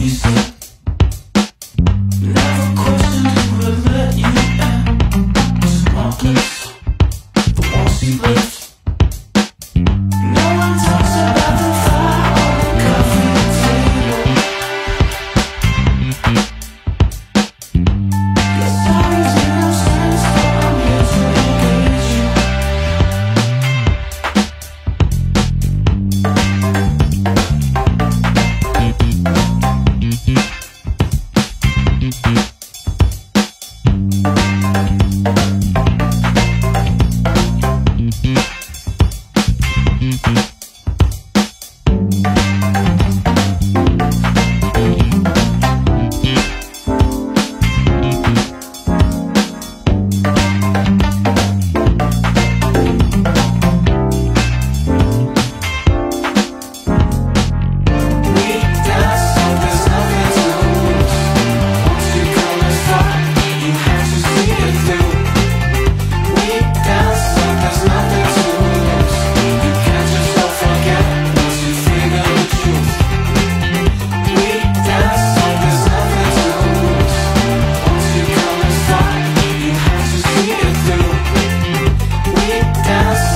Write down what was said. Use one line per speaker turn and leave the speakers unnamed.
you más.